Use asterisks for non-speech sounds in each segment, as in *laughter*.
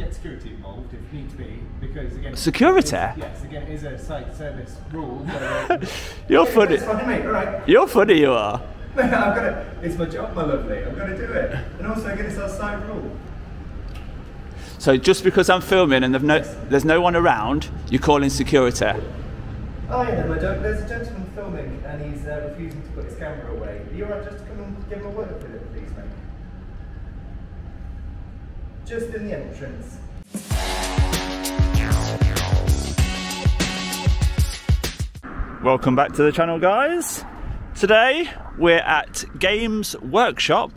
get security involved if need be, because again, Security? it is- yes, again, it is a site service rule. where, uh, *laughs* You're funny. Fine, mate. All right. You're funny, you are. *laughs* I'm gonna. It's my job, my lovely. I'm gonna do it, and also again, it's our site rule. So just because I'm filming and there's no, there's no one around, you're calling security. Oh yeah, my dog. There's a gentleman filming, and he's uh, refusing to put his camera away. Are you alright just to come and give him a word with it, please, mate? Just in the entrance. Welcome back to the channel, guys. Today we're at Games Workshop,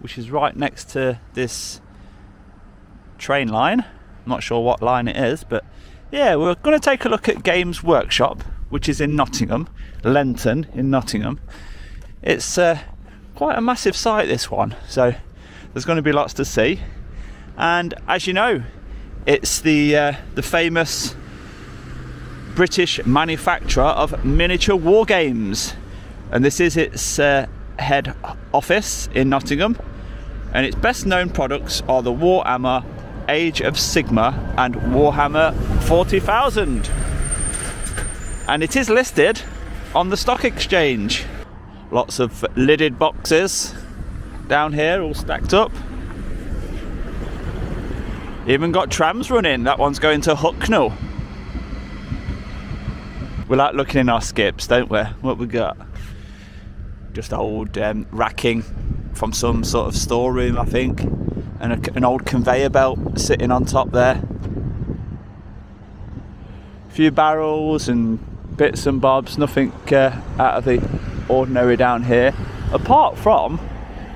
which is right next to this train line. I'm not sure what line it is, but yeah, we're going to take a look at Games Workshop, which is in Nottingham, Lenton in Nottingham. It's uh, quite a massive site, this one, so there's going to be lots to see. And as you know, it's the uh, the famous British manufacturer of miniature war games, and this is its uh, head office in Nottingham. And its best known products are the Warhammer Age of Sigmar and Warhammer 40,000. And it is listed on the stock exchange. Lots of lidded boxes down here, all stacked up. Even got trams running. That one's going to Hucknall. We like looking in our skips, don't we? What we got? Just old um, racking from some sort of storeroom, I think, and a, an old conveyor belt sitting on top there. A few barrels and bits and bobs, nothing uh, out of the ordinary down here. Apart from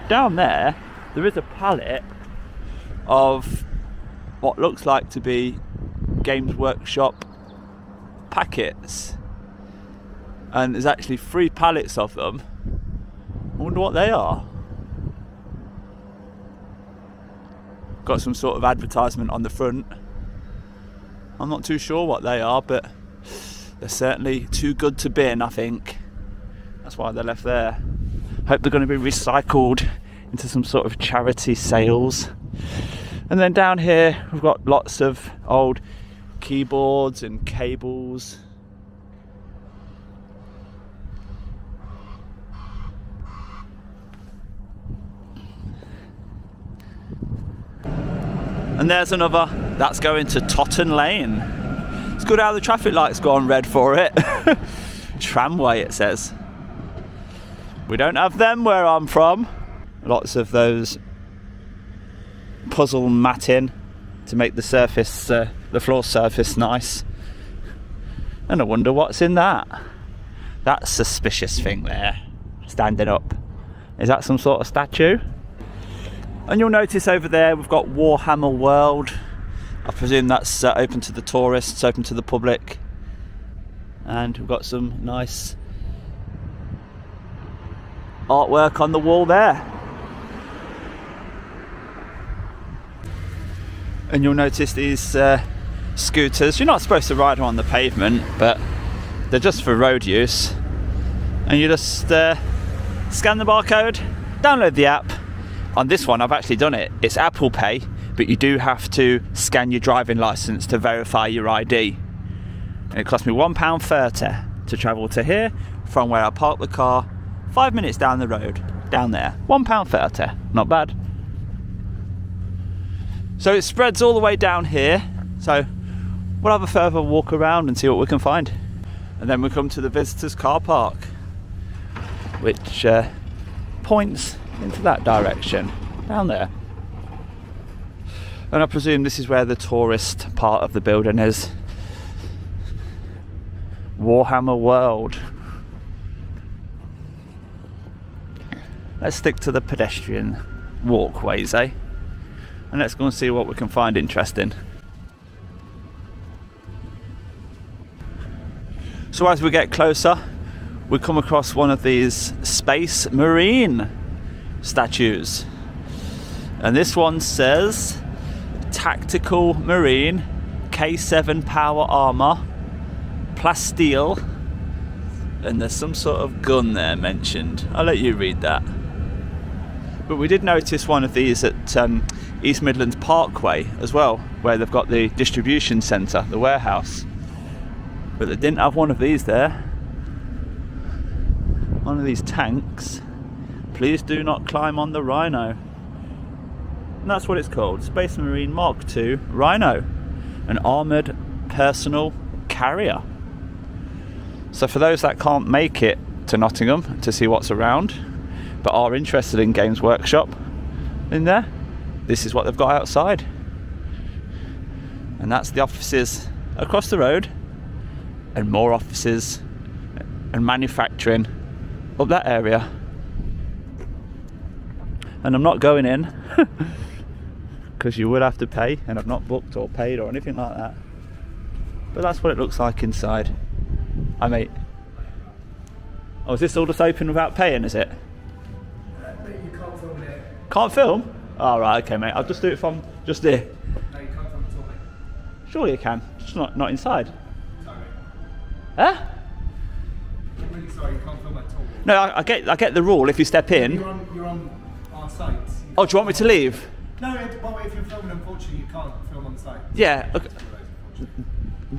down there, there is a pallet of what looks like to be Games Workshop packets and there's actually three pallets of them. I wonder what they are. Got some sort of advertisement on the front. I'm not too sure what they are, but they're certainly too good to bin, I think. That's why they're left there. Hope they're going to be recycled into some sort of charity sales. And then down here, we've got lots of old keyboards and cables. And there's another, that's going to Toton Lane. It's good how the traffic lights go on red for it. *laughs* Tramway, it says. We don't have them where I'm from. Lots of those puzzle mat in to make the surface, uh, the floor surface nice. And I wonder what's in that. That suspicious thing there, standing up. Is that some sort of statue? And you'll notice over there we've got Warhammer World. I presume that's uh, open to the tourists, open to the public. And we've got some nice artwork on the wall there. And you'll notice these uh, scooters. You're not supposed to ride them on the pavement, but they're just for road use. And you just uh, scan the barcode, download the app. On this one, I've actually done it. It's Apple Pay, but you do have to scan your driving license to verify your ID. And it cost me £1.30 to travel to here from where I parked the car, five minutes down the road, down there. £1.30, not bad. So it spreads all the way down here. So we'll have a further walk around and see what we can find. And then we come to the visitors car park, which uh, points into that direction, down there. And I presume this is where the tourist part of the building is. Warhammer World. Let's stick to the pedestrian walkways, eh? And let's go and see what we can find interesting. So as we get closer, we come across one of these Space Marine statues. And this one says Tactical Marine K7 Power Armor Plasteel. And there's some sort of gun there mentioned. I'll let you read that. But we did notice one of these at um, East Midlands Parkway as well, where they've got the distribution centre, the warehouse. But they didn't have one of these there. One of these tanks. Please do not climb on the Rhino. And that's what it's called Space Marine Mark II Rhino, an armoured personal carrier. So, for those that can't make it to Nottingham to see what's around, but are interested in Games Workshop in there, this is what they've got outside. And that's the offices across the road, and more offices and manufacturing up that area. And I'm not going in *laughs* because you would have to pay, and I've not booked or paid or anything like that. But that's what it looks like inside. I mean, Oh, is this all just open without paying? Is it? Can't film? All right, okay, mate. I'll just do it from just there. No, you can't film at all, mate. Surely you can. Just not not inside. Sorry. Huh? I'm really sorry, you can't film at all. No, I, I get I get the rule. If you step in. You're on, you're on our site. You Oh, do you want me to leave? No, if you're filming, unfortunately, you can't film on site. Yeah. Okay.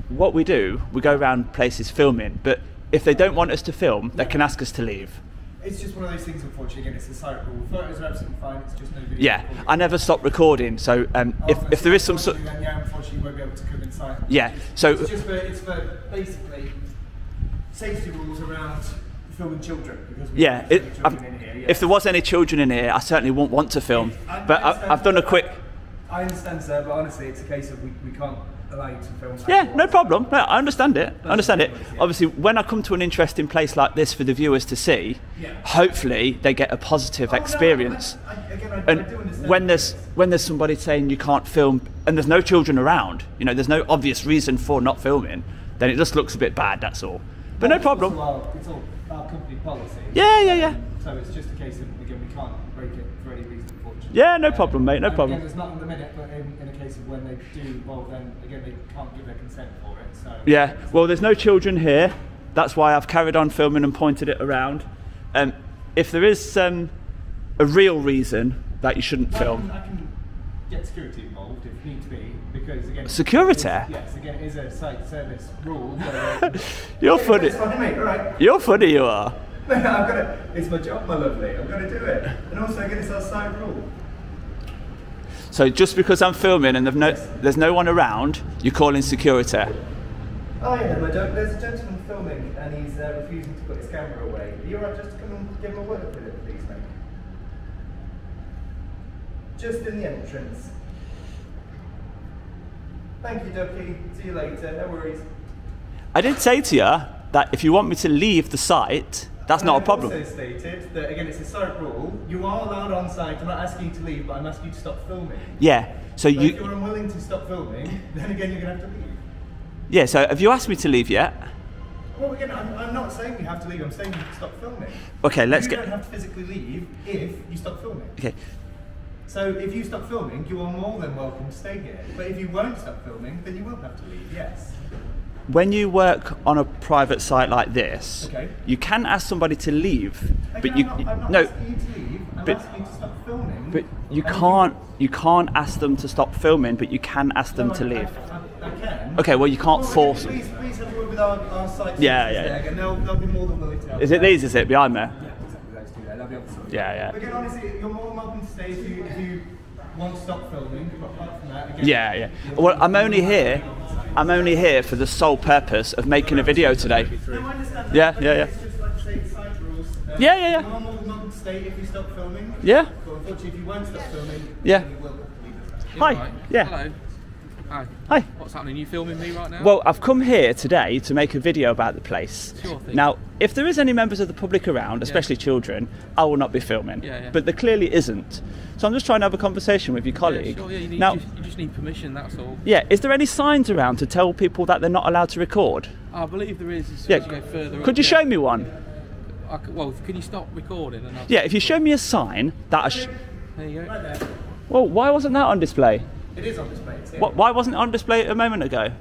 What we do, we go around places filming, but if they don't want us to film, they can ask us to leave. It's just one of those things, unfortunately. Again, it's a rule. Photos are absolutely fine. It's just no video. Yeah, recording. I never stop recording. So um, if, Oh, if there is some sort, then, yeah, unfortunately, won't be able to come inside. yeah. So It's just for it's for basically safety rules around filming children because yeah, it, in here. yeah. if there was any children in here, I certainly wouldn't want to film. I- But I I've done a quick. I understand, sir, but honestly, it's a case of we, we can't allow you to film. Yeah, no problem. No, I understand it. I understand it. Obviously, when I come to an interesting place like this for the viewers to see, Yeah. hopefully they get a positive Oh, no, experience. I, I, again, I, And when there's when there's somebody saying you can't film and there's no children around, you know, there's no obvious reason for not filming, then it just looks a bit bad. That's all. But no It's all problem. our- It's all our company policy. Yeah, yeah, yeah. So it's just a case of again we can't break it for any reason, unfortunately. Yeah, no problem, mate, no problem. Again, it's not in the minute, but in, in a case of when they do, well, then again they can't give their consent for it. So Yeah. Well, there's no children here. That's why I've carried on filming and pointed it around. Um, if there is um, a real reason that you shouldn't I film, can, I can get security involved if need be, because again. Security? it is- Yes, again, it is a site service rule. where- *laughs* you're funny. It's fine, mate. All right. You're funny. You are. *laughs* I've got to, it's my job, my lovely. I've got to do it. And also, again, it's our site rule. So just because I'm filming and there's no, there's no one around, you're calling security. Oh yeah, my job. There's a gentleman filming and he's uh, refusing to put his camera away. Are you alright just to come and give him a word with it, please, mate? Just in the entrance. Thank you, Ducky. See you later. No worries. I did say to you that if you want me to leave the site, that's not a problem. also stated that again, it's a site rule. You are allowed on site. I'm not asking you to leave, but I'm asking you to stop filming. Yeah. So But if you're unwilling to stop filming, then again, you're gonna have to leave. yeah. So have you asked me to leave yet? Well, again, I'm, I'm not saying you have to leave. I'm saying you can stop filming. Okay, let's you get. don't have to physically leave if you stop filming. Okay. So if you stop filming, you are more than welcome to stay here. But if you won't stop filming, then you will have to leave. Yes. When you work on a private site like this, Okay. you can ask somebody to leave, but you I'm not, I'm not no, you leave. But- you to stop filming. but you can't you can't ask them to stop filming, but you can ask them No, to I- leave. I, I. Okay, well you can't Well, force them. Please, have a word with our, our site. Yeah, yeah, there, yeah. They'll, they'll be more than willing to. Is it these? Is it behind there? Yeah, exactly. Those two there. They'll be able to. Yeah, yeah. But again, honestly, you're more than welcome to stay if you, if you want to stop filming. But apart from that, again, Yeah, yeah. Well, I'm only here. I'm only here for the sole purpose of making a video today. No, I understand that, Yeah, yeah, yeah. It's just like I say, site rules. Yeah, yeah, yeah. You are more than welcome to stay if you stop filming. Yeah. But unfortunately, if you won't stop filming, Yeah. then you will have to leave the site. You Hi. alright? Yeah. Hi. Hi. What's happening? Are You filming me right now? Well, I've come here today to make a video about the place. Sure thing. Now, if there is any members of the public around, especially children, I will not be filming. Yeah, yeah. But there clearly isn't. So I'm just trying to have a conversation with your colleague. Yeah, sure, yeah, you, need, now, you, just, you just need permission, that's all. yeah, is there any signs around to tell people that they're not allowed to record? I believe there is Yeah. you go further Could up, you yeah. show me one? I c well, can you stop recording? And Yeah, if you show me a sign that I sh- There you go. Right there. Well, why wasn't that on display? It is on display. It's here. Wh- Why wasn't it on display a moment ago?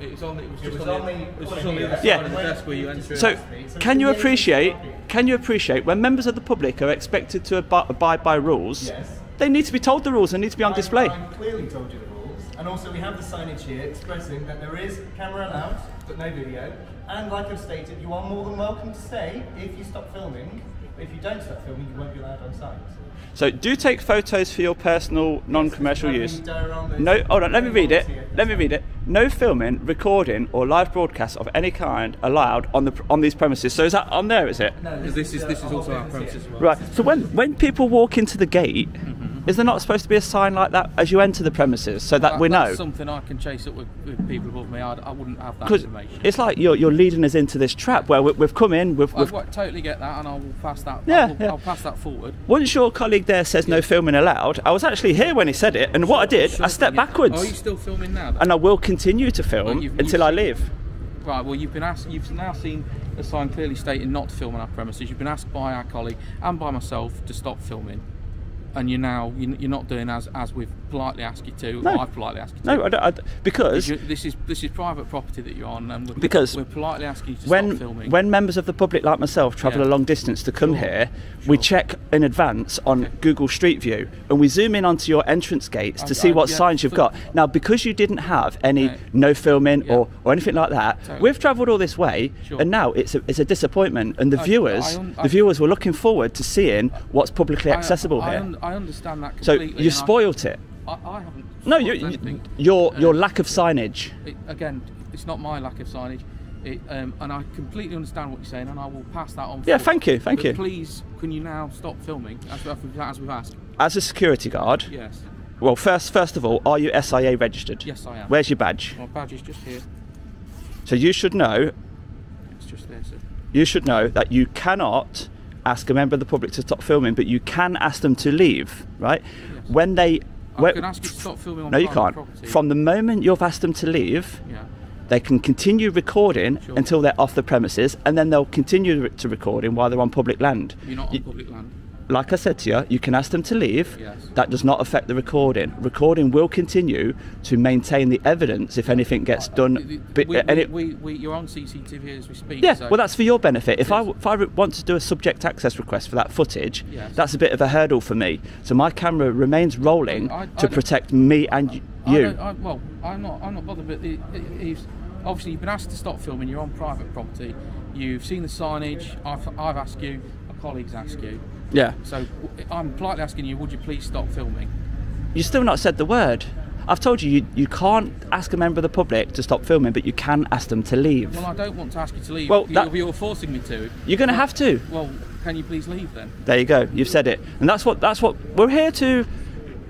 It was on. It was It was on, on the. the- It was just on the other Yeah. side of the desk where you enter. So, So can you appreciate? Can you appreciate when members of the public are expected to ab- abide by rules? Yes. They need to be told the rules and need to be on I- display. I clearly told you the rules, and also we have the signage here expressing that there is camera allowed, but no video. And like I've stated, you are more than welcome to stay if you stop filming. But if you don't stop filming, you won't be allowed on site. So, do take photos for your personal, non-commercial use. no hold on. Let me read it. Let me read it. No filming, recording, or live broadcast of any kind allowed on the on these premises. So, is that on there? Is it? No, This is this is also our business premise here. as well. Right. So when when people walk into the gate, mm-hmm. is there not supposed to be a sign like that as you enter the premises so that That- we know? That's something I can chase up with, with people above me. I'd, I wouldn't have that Because information. it's like you're, you're leading us into this trap where we, we've come in. We've, I we've w- totally get that, and I will pass that. Yeah, I will, yeah. I'll pass that forward. once your colleague there says no filming allowed, I was actually here when he said it, and what I did, I stepped Yeah. backwards, Are you still filming now? then? and I will continue to film Well, until I leave. Right. Well, you've been asked. You've now seen a sign clearly stating not to film on our premises. You've been asked by our colleague and by myself to stop filming, and you're now you- you're not doing as as we've politely asked you to. No. Or I've politely asked you to. No, I don't, I, because This is this is private property that you're on, and we're, Because we're politely asking you to when stop filming. when members of the public like myself travel Yeah. a long distance to come Sure. here, we check in advance on Okay. Google Street View and we zoom in onto your entrance gates to see I- what yeah, signs you've got. Now, because you didn't have any Right. no filming Yeah. or, or anything like that, Totally. we've travelled all this way, Sure. and now it's a, it's a disappointment. And the I- viewers, I the viewers were looking forward to seeing what's publicly I- accessible I, here. I understand that so you've and I- spoilt it. I, I haven't. No, you, you, your your Uh, lack of signage. it, again, it's not my lack of signage, it, um, and I completely understand what you're saying, and I will pass that on. Yeah, thank you, thank you. Please, can you now stop filming as, we've- as we've asked? As a security guard, Yes. well, first first of all, are you SIA registered? Yes, I am. Where's your badge? My badge is just here. So you should know, It's just there, sir. you should know that you cannot ask a member of the public to stop filming, but you can ask them to leave, right? Yes. When they, I when- can ask you to stop filming on no, you can't. property. From the moment you've asked them to leave, Yeah. they can continue recording Sure. until they're off the premises, and then they'll continue to recording while they're on public land. You're not on You- public land. Like I said to you, you can ask them to leave. Yes. That does not affect the recording. Recording will continue to maintain the evidence if anything gets uh, done. We, but- we, uh, and it- we, we, you're on CCTV as we speak. Yeah, so well, that's for your benefit. If I, if I want to do a subject access request for that footage, Yes. that's a bit of a hurdle for me. So my camera remains rolling I- I to don't- protect me and I you. I, well, I'm not. I'm not bothered. But it, it, obviously, you've been asked to stop filming. You're on private property. You've seen the signage. I've, I've asked you. Colleagues ask you. yeah, So I'm politely asking you. Would you please stop filming? you still not said the word. I've told you, you you can't ask a member of the public to stop filming, but you can ask them to leave. Well, I don't want to ask you to leave. Well, you're, that- you're forcing me to. You're going to have to. Well, can you please leave then? There you go. You've said it, and that's what that's what we're here to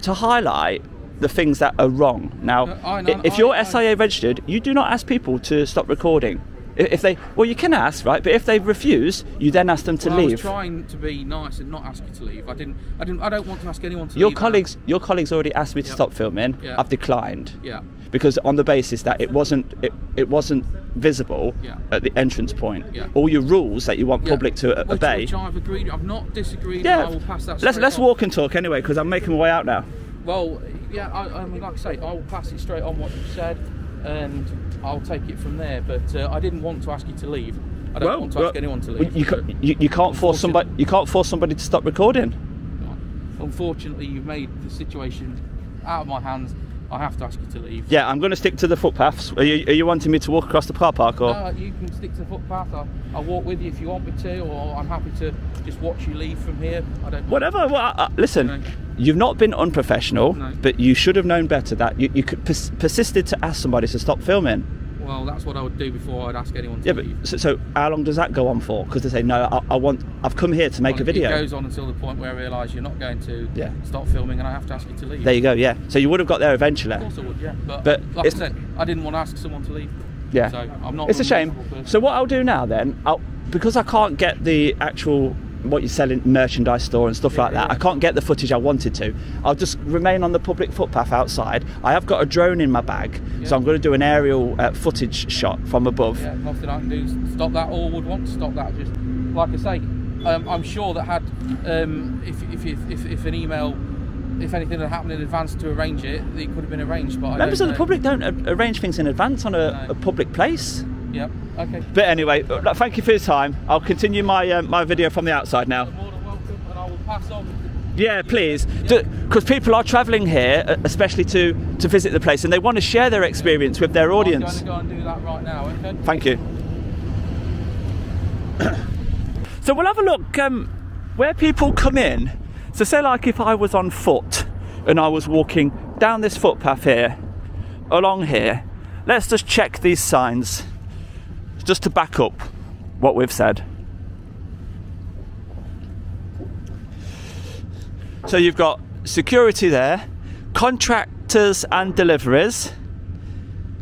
to highlight the things that are wrong. Now, No, I know- i- if I- you're I- SIA registered, you do not ask people to stop recording. If they, well, you can ask, right? But if they refuse, you then ask them to Well, I was trying to be nice and not ask you to leave. I didn't. I didn't. I don't want to ask anyone to Your leave. colleagues, your colleagues already asked me to Yep. stop filming. Yeah. I've declined Yeah. because on the basis that it wasn't it, it wasn't visible Yeah. at the entrance point. Yeah. All your rules that you want public to Which- obey. Which I've agreed. I've not disagreed. yeah. I will pass that. let's let's on. walk and talk anyway because I'm making my way out now. Well, yeah. I, I mean, like I say, I will pass it straight on what you said, and I'll take it from there. But uh, I didn't want to ask you to leave. I don't want to ask anyone to leave. You, you, you can't force somebody. You can't force somebody to stop recording. Unfortunately, you've made the situation out of my hands. I have to ask you to leave. Yeah, I'm going to stick to the footpaths. Are you, are you wanting me to walk across the car park or? No, you can stick to the footpath. I'll, I'll walk with you if you want me to, or I'm happy to just watch you leave from here. I don't. Whatever. Well, uh, uh, listen, No. you've not been unprofessional, No. but you should have known better. That you, you could pers- persisted to ask somebody to stop filming. Well, that's what I would do before I'd ask anyone to Yeah, but so, so how long does that go on for? Because they say no, I, I want. I've come here to make Well, a video. It goes on until the point where I realise you're not going to Yeah. stop filming, and I have to ask you to leave. There you go. Yeah. So you would have got there eventually. Of course I would, yeah. But, But like I said, I didn't want to ask someone to leave. Yeah. So I'm not. It's a shame. person. So what I'll do now then, I'll, because I can't get the actual what you're selling merchandise store and stuff like that. I can't get the footage I wanted to. I'll just remain on the public footpath outside. I have got a drone in my bag, so I'm going to do an aerial uh, footage shot from above. Yeah, nothing I can do is stop that, or would want to stop that. Just like I say, um, I'm sure that had um, if, if, if, if, if an email if anything had happened in advance to arrange it, it could have been arranged. But Members of the public don't arrange things in advance on a, No. a public place. Yep. Okay. But anyway, thank you for your time. I'll continue my uh, my video from the outside now. More than welcome, and I will pass on. Yeah, please, because people are travelling here, especially to to visit the place, and they want to share their experience with their I'm audience. going to go and do that right now. Okay. Thank you. *coughs* so we'll have a look um, where people come in. So say like if I was on foot and I was walking down this footpath here, along here, let's just check these signs just to back up what we've said. So you've got security there, contractors and deliveries,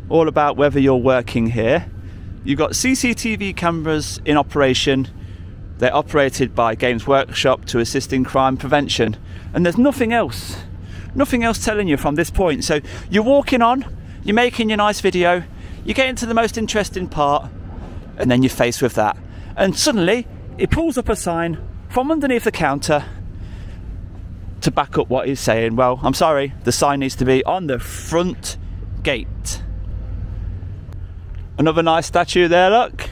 all about whether you're working here. You've got CCTV cameras in operation. They're operated by Games Workshop to assist in crime prevention. And there's nothing else, nothing else telling you from this point. So you're walking on, you're making your nice video, you get into the most interesting part, and then you're faced with that. And suddenly, it pulls up a sign from underneath the counter to back up what he's saying. Well, I'm sorry, the sign needs to be on the front gate. Another nice statue there, look,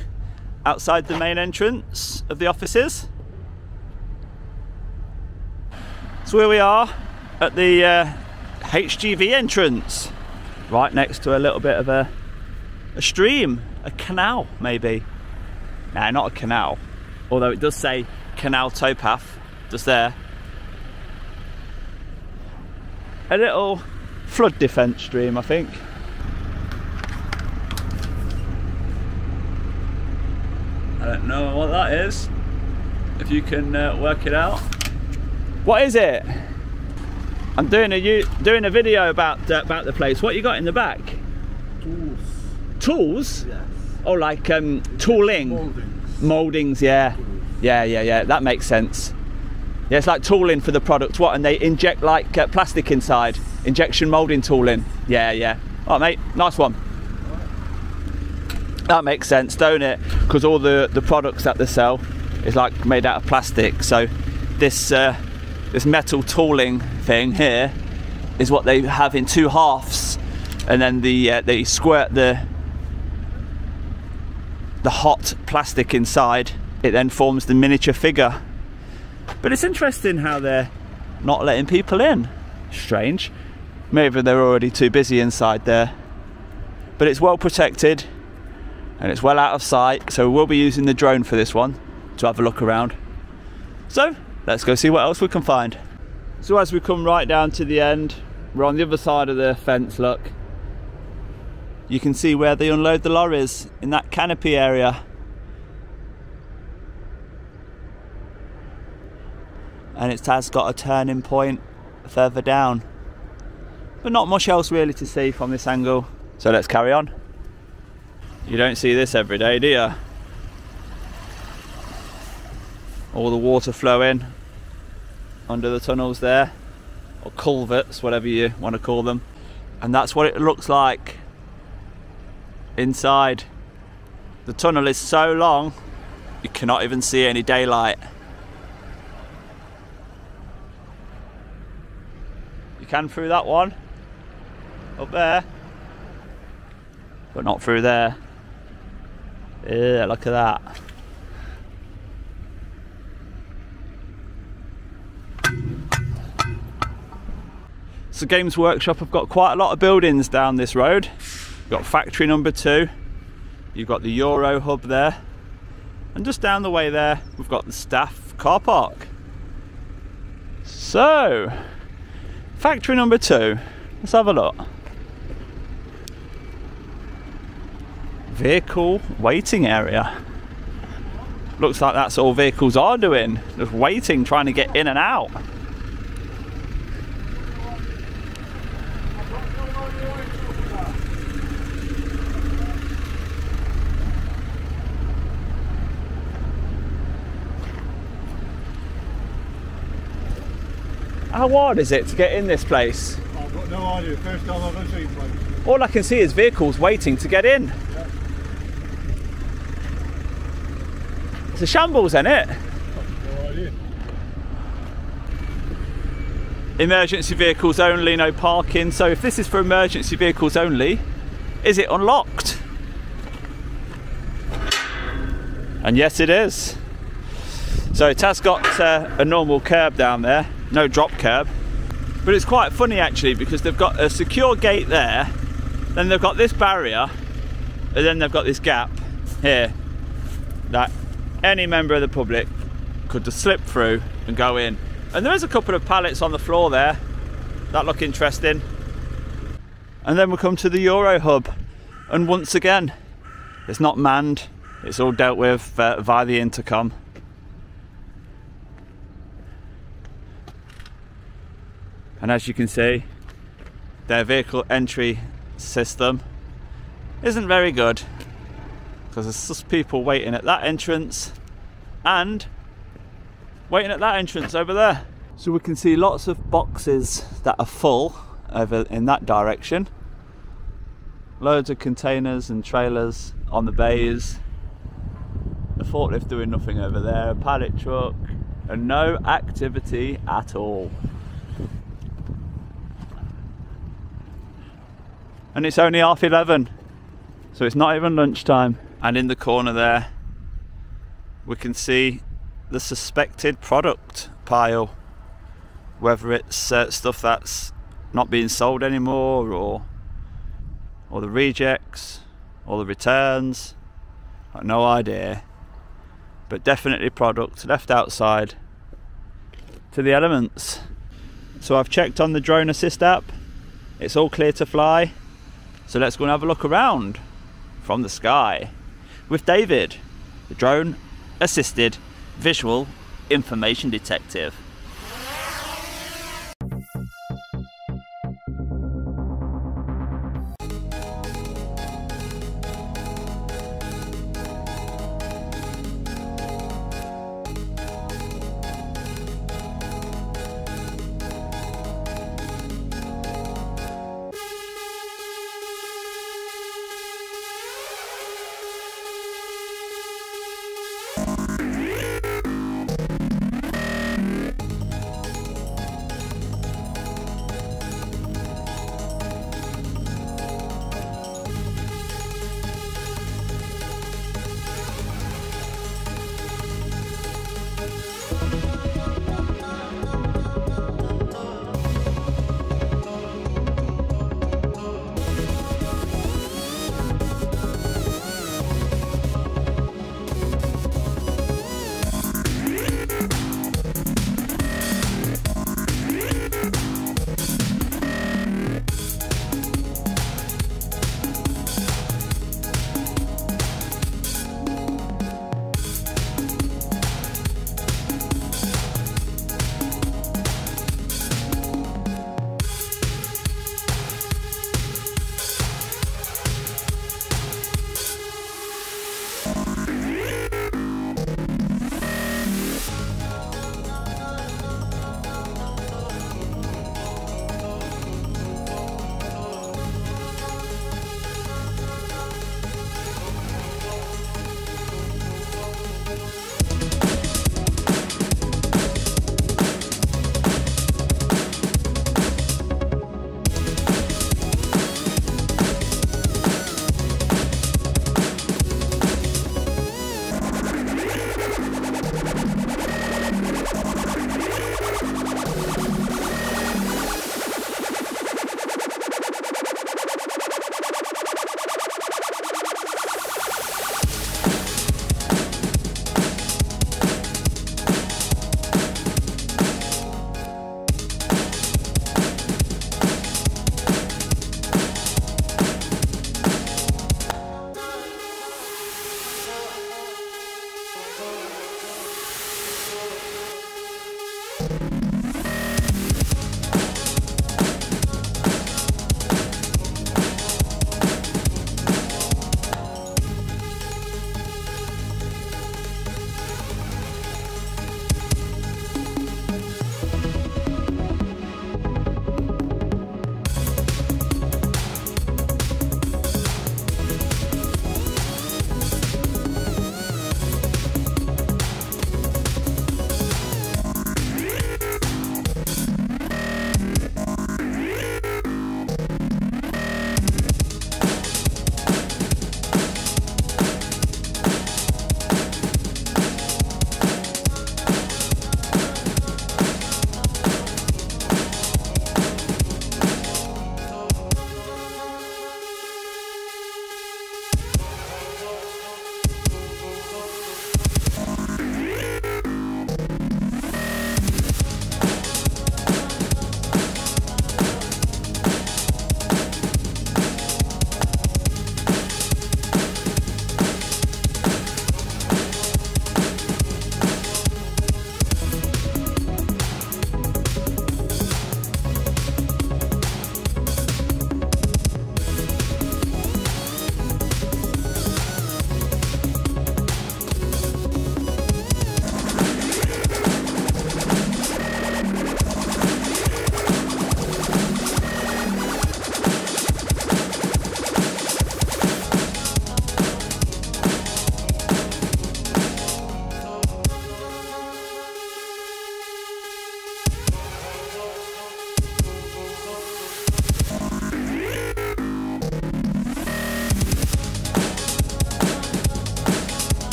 outside the main entrance of the offices. So here we are at the uh, HGV entrance, right next to a little bit of a, a stream, a canal maybe. Nah, not a canal, although it does say canal towpath just there. A little flood defence stream, I think. I don't know what that is. If you can uh, work it out. What is it? I'm doing a doing a video about uh, about the place. What you got in the back? Tools. Yes. Oh, like um, tooling. Moldings. Moldings, yeah. Yeah, yeah, yeah. That makes sense. Yeah, it's like tooling for the product. What? And they inject like uh, plastic inside. Injection molding tooling. Yeah, yeah. All right, mate. Nice one. That makes sense, don't it? Because all the the products that they sell is like made out of plastic. So this uh, this metal tooling thing here is what they have in two halves, and then the uh, they squirt the the hot plastic inside. It then forms the miniature figure. But it's interesting how they're not letting people in. Strange. Maybe they're already too busy inside there. But it's well protected and it's well out of sight, so we'll be using the drone for this one to have a look around. So, let's go see what else we can find. So, as we come right down to the end, we're on the other side of the fence, look. You can see where they unload the lorries in that canopy area. And it has got a turning point further down. But not much else really to see from this angle. So let's carry on. You don't see this every day, do you? All the water flowing under the tunnels there, or culverts, whatever you want to call them. And that's what it looks like inside. The tunnel is so long, you cannot even see any daylight. You can through that one, up there, but not through there. Yeah, look at that. So Games Workshop have got quite a lot of buildings down this road. You've got factory number two, you've got the Euro hub there, and just down the way there, we've got the staff car park. So, factory number two, let's have a look. Vehicle waiting area. Looks like that's all vehicles are doing, just waiting, trying to get in and out. How hard is it to get in this place? I've got no idea. First time I've ever seen one. All I can see is vehicles waiting to get in. It's a shambles, isn't it? No idea. emergency vehicles only, no parking. So if this is for emergency vehicles only, is it unlocked? And yes, it is. So it has got uh, a normal curb down there, no drop curb. But it's quite funny actually because they've got a secure gate there, then they've got this barrier, and then they've got this gap here that any member of the public could just slip through and go in. And there is a couple of pallets on the floor there that look interesting. And then we come to the Euro Hub, and once again, it's not manned, it's all dealt with uh, via the intercom. And as you can see, their vehicle entry system isn't very good because there's just people waiting at that entrance and waiting at that entrance over there. So we can see lots of boxes that are full over in that direction. Loads of containers and trailers on the bays. A forklift doing nothing over there, a pallet truck, and no activity at all. And it's only half 11, so it's not even lunchtime. And in the corner there, we can see the suspected product pile. Whether it's uh, stuff that's not being sold anymore or or the rejects or the returns. I've no idea. But definitely product left outside to the elements. So I've checked on the drone assist app. It's all clear to fly. So let's go and have a look around from the sky with David, the drone assisted visual information detective.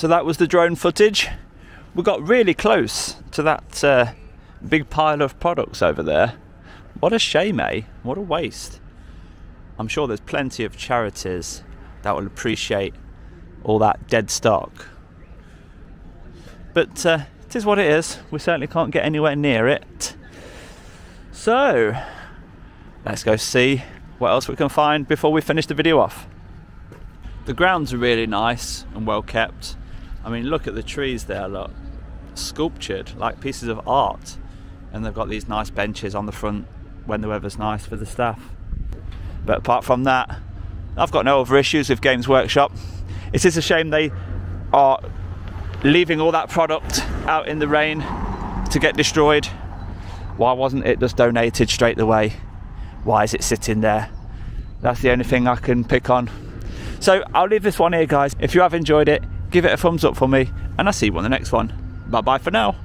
So that was the drone footage. We got really close to that uh, big pile of products over there. What a shame, eh? What a waste. I'm sure there's plenty of charities that will appreciate all that dead stock. But uh, it is what it is. We certainly can't get anywhere near it. So, let's go see what else we can find before we finish the video off. The grounds are really nice and well kept. I mean, look at the trees there, look. Sculptured like pieces of art. And they've got these nice benches on the front when the weather's nice for the staff. But apart from that, I've got no other issues with Games Workshop. It is a shame they are leaving all that product out in the rain to get destroyed. Why wasn't it just donated straight away? Why is it sitting there? That's the only thing I can pick on. So I'll leave this one here, guys. If you have enjoyed it, give it a thumbs up for me, and I'll see you on the next one. Bye bye for now.